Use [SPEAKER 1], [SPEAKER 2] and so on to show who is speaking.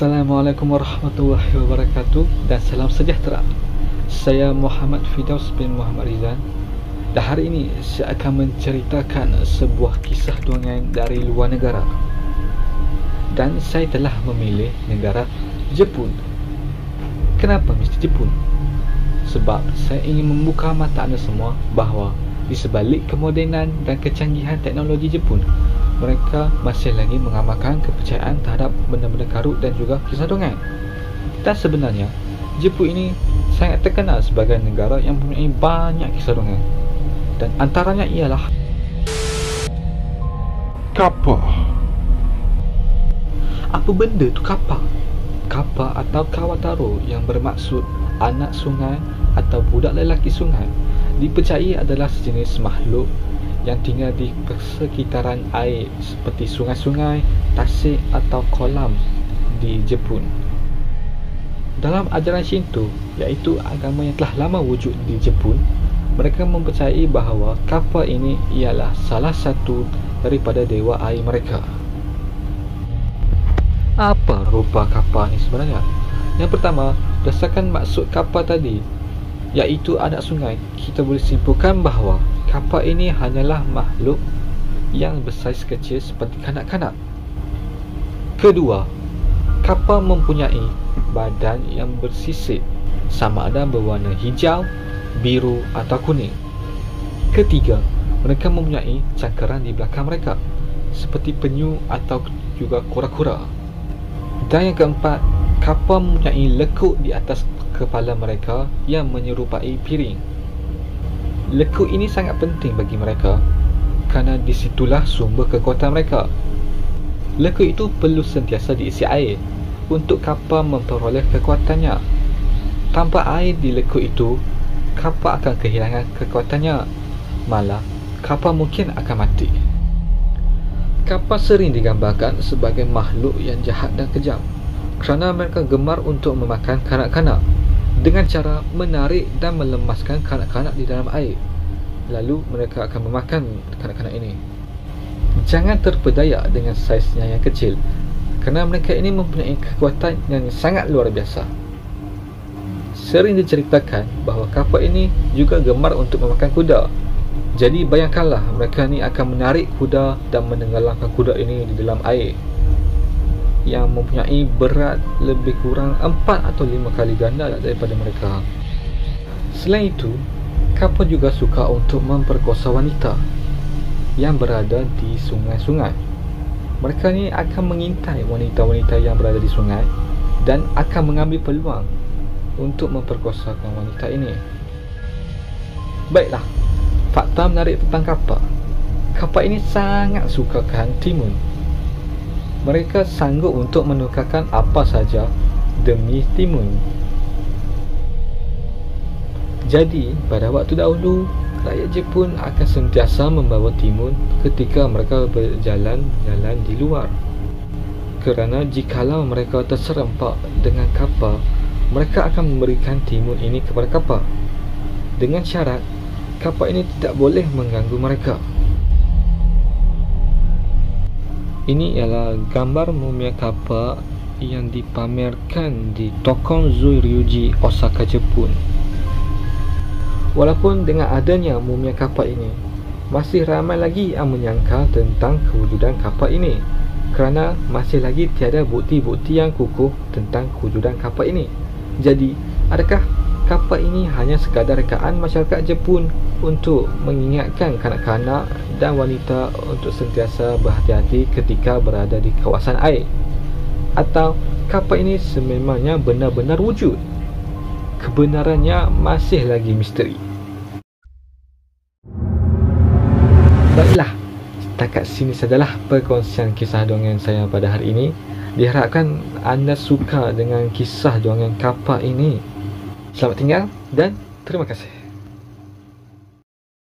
[SPEAKER 1] Assalamualaikum warahmatullahi wabarakatuh dan salam sejahtera. Saya Muhammad Fidaus bin Muhammad Rizan. Dan hari ini saya akan menceritakan sebuah kisah dongeng dari luar negara. Dan saya telah memilih negara Jepun. Kenapa mesti Jepun? Sebab saya ingin membuka mata anda semua bahawa di sebalik kemodenan dan kecanggihan teknologi Jepun, mereka masih lagi mengamalkan kepercayaan terhadap benda-benda karut dan juga kisah dongeng. Dan sebenarnya, Jepun ini sangat terkenal sebagai negara yang mempunyai banyak kisah dongeng. Dan antaranya ialah
[SPEAKER 2] Kappa
[SPEAKER 1] apa benda tu kappa? Kappa atau kawataro yang bermaksud anak sungai atau budak lelaki sungai dipercayai adalah sejenis makhluk yang tinggal di sekitaran air seperti sungai-sungai, tasik atau kolam di Jepun. Dalam ajaran Shinto, iaitu agama yang telah lama wujud di Jepun, mereka mempercayai bahawa kapal ini ialah salah satu daripada dewa air mereka. Apa rupa kapal ini sebenarnya? Yang pertama, berdasarkan maksud kapal tadi, iaitu anak sungai, kita boleh simpulkan bahawa Kapal ini hanyalah makhluk yang bersaiz kecil seperti kanak-kanak. Kedua, kapal mempunyai badan yang bersisik sama ada berwarna hijau, biru atau kuning. Ketiga, mereka mempunyai cangkaran di belakang mereka seperti penyu atau juga kura-kura. Dan yang keempat, kapal mempunyai lekuk di atas kepala mereka yang menyerupai piring lekuk ini sangat penting bagi mereka kerana disitulah sumber kekuatan mereka. Lekuk itu perlu sentiasa diisi air untuk kapal memperoleh kekuatannya. Tanpa air di lekuk itu, kapal akan kehilangan kekuatannya. Malah, kapal mungkin akan mati. Kapal sering digambarkan sebagai makhluk yang jahat dan kejam kerana mereka gemar untuk memakan kanak-kanak dengan cara menarik dan melemaskan kanak-kanak di dalam air. Lalu mereka akan memakan kanak-kanak ini. Jangan terpedaya dengan saiznya yang kecil kerana mereka ini mempunyai kekuatan yang sangat luar biasa. Sering diceritakan bahawa kapal ini juga gemar untuk memakan kuda. Jadi bayangkanlah mereka ini akan menarik kuda dan menenggelamkan kuda ini di dalam air yang mempunyai berat lebih kurang 4 atau 5 kali ganda daripada mereka. Selain itu, kapal juga suka untuk memperkosa wanita yang berada di sungai-sungai. Mereka ni akan mengintai wanita-wanita yang berada di sungai dan akan mengambil peluang untuk memperkosakan wanita ini. Baiklah, fakta menarik tentang kapal. Kapal ini sangat sukakan timun mereka sanggup untuk menukarkan apa saja demi timun. Jadi, pada waktu dahulu, rakyat Jepun akan sentiasa membawa timun ketika mereka berjalan-jalan di luar. Kerana jikalau mereka terserempak dengan kapal, mereka akan memberikan timun ini kepada kapal. Dengan syarat, kapal ini tidak boleh mengganggu mereka. Ini ialah gambar mumia kapal yang dipamerkan di Tokon Zui Ryuji, Osaka, Jepun. Walaupun dengan adanya mumia kapal ini, masih ramai lagi yang menyangka tentang kewujudan kapal ini kerana masih lagi tiada bukti-bukti yang kukuh tentang kewujudan kapal ini. Jadi, adakah kapal ini hanya sekadar rekaan masyarakat Jepun untuk mengingatkan kanak-kanak dan wanita untuk sentiasa berhati-hati ketika berada di kawasan air atau kapal ini sememangnya benar-benar wujud. Kebenarannya masih lagi misteri. Baiklah setakat sini sajalah perkongsian kisah dongeng saya pada hari ini. Diharapkan anda suka dengan kisah dongeng kapal ini selamat tinggal dan terima kasih